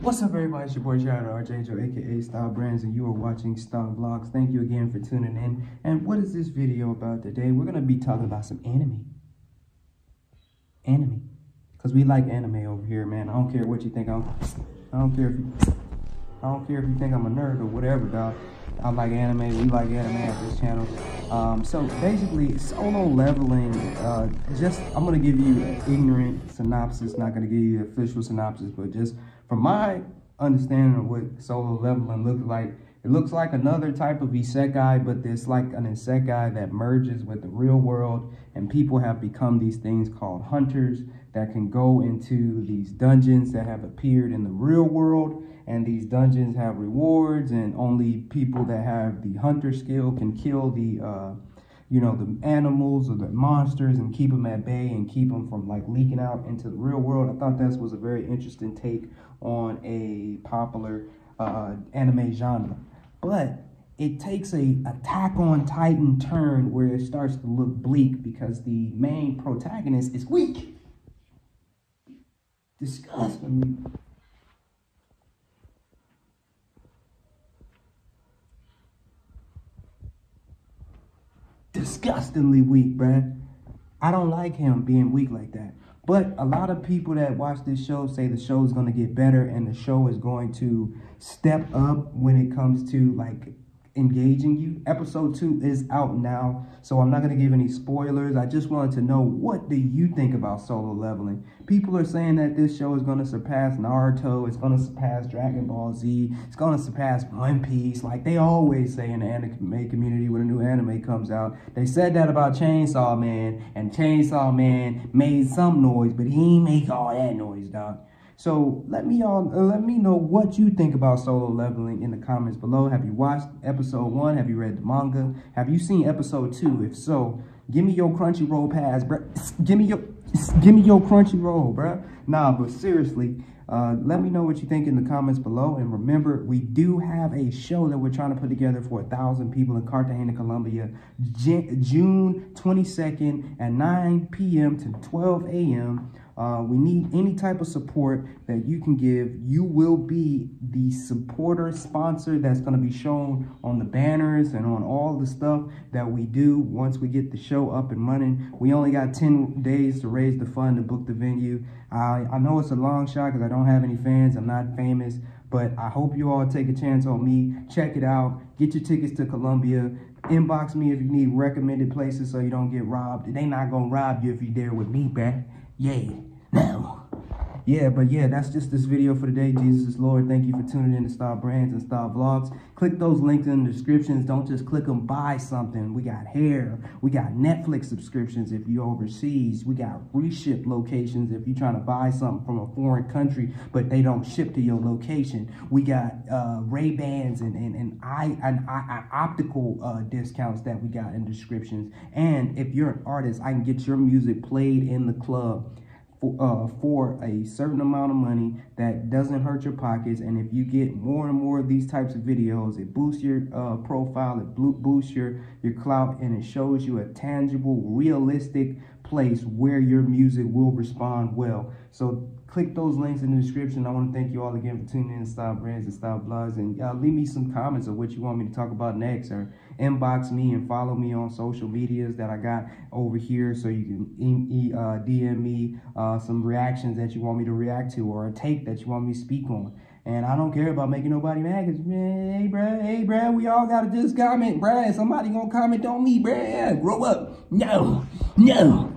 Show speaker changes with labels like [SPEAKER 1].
[SPEAKER 1] What's up, everybody? It's your boy Jared RJ Joe, aka Style Brands, and you are watching STAA Vlogs. Thank you again for tuning in. And what is this video about today? We're gonna be talking about some anime. Anime. Because we like anime over here, man. I don't care what you think I'm I don't care if you I don't care if you think I'm a nerd or whatever, dog. I like anime. We like anime at this channel. Um, so basically, solo leveling. Uh, just I'm gonna give you an ignorant synopsis. Not gonna give you official synopsis, but just from my understanding of what solo leveling looks like, it looks like another type of isekai, but it's like an isekai that merges with the real world, and people have become these things called hunters that can go into these dungeons that have appeared in the real world, and these dungeons have rewards, and only people that have the hunter skill can kill the uh, you know, the animals or the monsters and keep them at bay and keep them from like leaking out into the real world. I thought that was a very interesting take on a popular uh, anime genre. But it takes a attack on Titan turn where it starts to look bleak because the main protagonist is weak. Disgustingly disgustingly weak, bruh. I don't like him being weak like that. But a lot of people that watch this show say the show is going to get better and the show is going to step up when it comes to like engaging you. Episode two is out now, so I'm not going to give any spoilers. I just wanted to know what do you think about solo leveling? People are saying that this show is going to surpass Naruto, it's going to surpass Dragon Ball Z, it's going to surpass One Piece, like they always say in the anime community when a new anime comes out. They said that about Chainsaw Man, and Chainsaw Man made some noise, but he ain't make all that noise, dog. So let me all uh, let me know what you think about solo leveling in the comments below. Have you watched episode one? Have you read the manga? Have you seen episode two? If so, give me your Crunchyroll pass, bro. Give me your give me your Crunchyroll, bro. Nah, but seriously, uh, let me know what you think in the comments below. And remember, we do have a show that we're trying to put together for a thousand people in Cartagena, Colombia, June 22nd at 9 p.m. to 12 a.m. Uh, we need any type of support that you can give. You will be the supporter sponsor that's going to be shown on the banners and on all the stuff that we do once we get the show up and running. We only got 10 days to raise the fund to book the venue. I, I know it's a long shot because I don't have any fans. I'm not famous. But I hope you all take a chance on me. Check it out. Get your tickets to Colombia. Inbox me if you need recommended places so you don't get robbed. They not going to rob you if you're there with me, bruh. Yeah. Now. Yeah, but yeah, that's just this video for today. Jesus is Lord. Thank you for tuning in to Style Brands and STAA Vlogs. Click those links in the descriptions. Don't just click them, buy something. We got hair. We got Netflix subscriptions if you're overseas. We got reship locations if you're trying to buy something from a foreign country, but they don't ship to your location. We got uh, Ray-Bans and, and, and, eye, and, and optical uh, discounts that we got in descriptions. And if you're an artist, I can get your music played in the club for, uh, for a certain amount of money that doesn't hurt your pockets. And if you get more and more of these types of videos, it boosts your uh, profile, it boosts your, your clout, and it shows you a tangible, realistic place where your music will respond well. So click those links in the description. I want to thank you all again for tuning in to Style Brands and STAA Vlogs. And uh, leave me some comments of what you want me to talk about next or inbox me and follow me on social medias that I got over here so you can uh, DM me uh, some reactions that you want me to react to or a take that you want me to speak on. And I don't care about making nobody mad because, hey, bruh, hey, bruh, we all got to just comment, bruh. Somebody going to comment on me, bruh. Grow up. No, no.